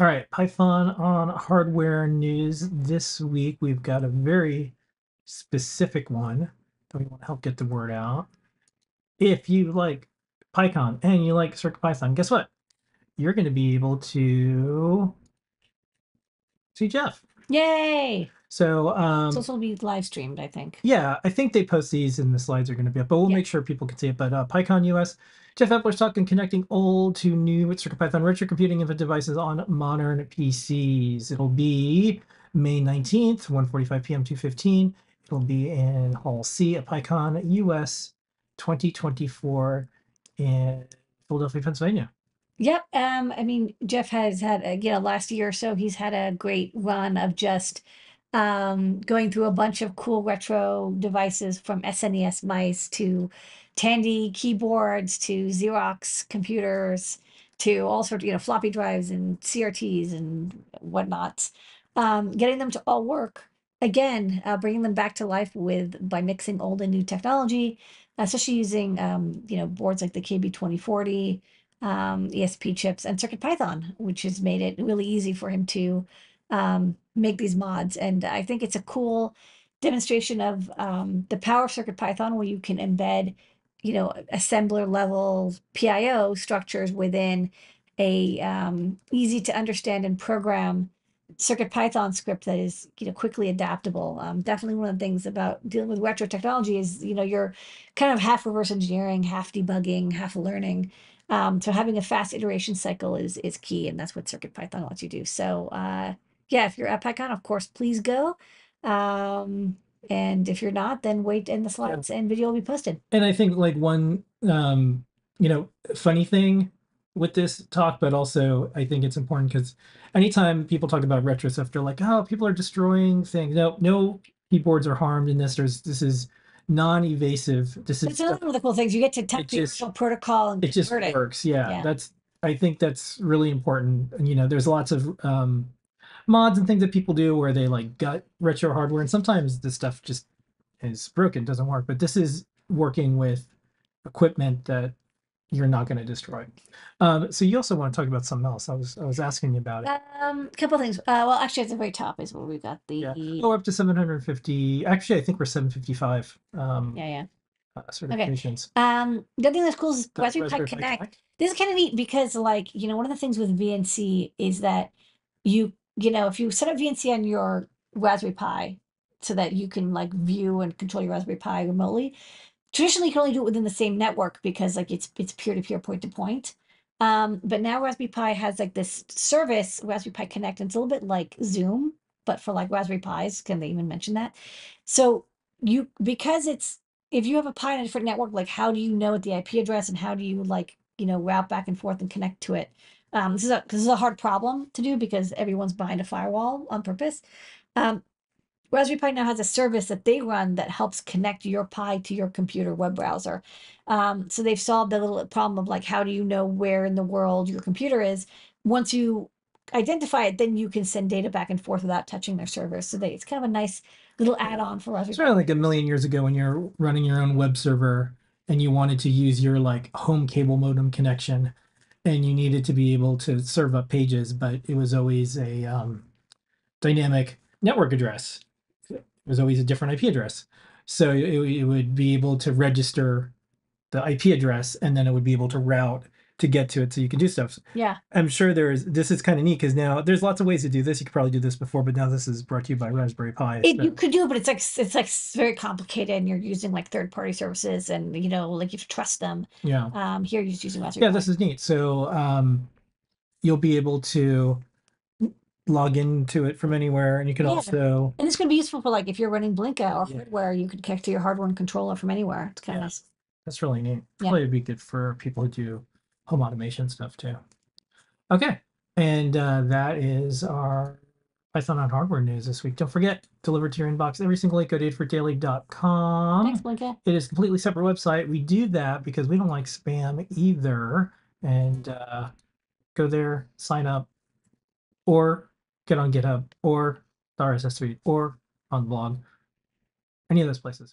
All right, Python on hardware news this week. We've got a very specific one that we want to help get the word out. If you like PyCon and you like CircuitPython, guess what? You're going to be able to see Jeff. Yay! So, um, It's also be live streamed, I think. yeah, I think they post these and the slides are going to be up, but we'll Yeah. make sure people can see it. But uh, PyCon US, Jeff Epler's talking connecting old to new with CircuitPython retro computing info devices on modern PCs. It'll be May 19th, 1.45 p.m. 2.15. It'll be in Hall C at PyCon US 2024 in Philadelphia, Pennsylvania. Yep. Um, I mean, Jeff has had, a, you know, last year or so, he's had a great run of just um, going through a bunch of cool retro devices from SNES mice to Tandy keyboards to Xerox computers to all sorts of, you know, floppy drives and CRTs and whatnots. Um, getting them to all work again, uh, bringing them back to life with by mixing old and new technology, especially using, um, you know, boards like the KB2040 um, ESP chips and CircuitPython, which has made it really easy for him to um, make these mods. And I think it's a cool demonstration of um, the power of CircuitPython, where you can embed, you know, assembler level PIO structures within a um, easy to understand and program CircuitPython script that is, you know, quickly adaptable. Um, definitely one of the things about dealing with retro technology is, you know, you're kind of half reverse engineering, half debugging, half learning. Um, so having a fast iteration cycle is is key, and that's what circuit python lets you do. So uh, yeah, if you're at PyCon, of course, please go. Um, and if you're not, then wait and the slides and video will be posted. And I think like one, um, you know, funny thing with this talk, but also I think it's important because anytime people talk about retro stuff, they're like, oh, people are destroying things. No, no keyboards are harmed in this. There's this is non-evasive. This is one of the cool things. You get to touch the just- protocol and it just it. works. Yeah, Yeah. that's I think that's really important. And you know, there's lots of um mods and things that people do where they like gut retro hardware and sometimes the stuff just is broken, doesn't work. But this is working with equipment that you're not going to destroy. Um, so you also want to talk about something else. I was I was asking you about it. Um, couple things. Uh, well, actually, at the very top is where we've got the Yeah. yeah, Oh, up to 750. Actually, I think we're 755 um, yeah. uh, certifications. Um, the other thing that's cool is The Raspberry Pi Raspberry Pi Connect. Connect? This is kind of neat because, like, you know, one of the things with VNC is that you, you know, if you set up VNC on your Raspberry Pi so that you can like view and control your Raspberry Pi remotely, traditionally you can only do it within the same network because like it's it's peer to peer, point to point. Um, but now Raspberry Pi has like this service, Raspberry Pi Connect, and it's a little bit like Zoom, but for like Raspberry Pis. Can they even mention that? So you because it's if you have a Pi on a different network, like how do you know what the IP address and how do you like you know route back and forth and connect to it? Um, this is a this is a hard problem to do because everyone's behind a firewall on purpose. Um, Raspberry Pi now has a service that they run that helps connect your Pi to your computer web browser. Um, so they've solved the little problem of like how do you know where in the world your computer is? Once you identify it, then you can send data back and forth without touching their server. So they, it's kind of a nice little add-on for Raspberry It's Pi. really like a million years ago when you're running your own web server and you wanted to use your like home cable modem connection and you needed to be able to serve up pages, but it was always a um, dynamic network address. It was always a different IP address. So it, it would be able to register the IP address and then it would be able to route to get to it so you can do stuff. Yeah. I'm sure there's this is kind of neat because now there's lots of ways to do this. You could probably do this before, but now this is brought to you by Raspberry Pi. It, so- you could do it, but it's like it's like very complicated, and you're using like third-party services, and you know, like you have to trust them. yeah. Um, here you're just using Raspberry Yeah, Pi. this is neat. So um, you'll be able to log into it from anywhere, and you can Yeah. also And this could be useful for like if you're running Blinka or Yeah. hardware, you could connect to your hardware and controller from anywhere. It's kind of nice. that's really neat. Yeah. Probably would be good for people who do home automation stuff too. Okay, and uh, that is our Python on hardware news this week. Don't forget, delivered to your inbox every single week. Go to adafruitdaily.com. Thanks, Blinka. It is a completely separate website. We do that because we don't like spam either. And uh, go there, sign up, or get on GitHub, or the RSS feed, or on the blog. Any of those places.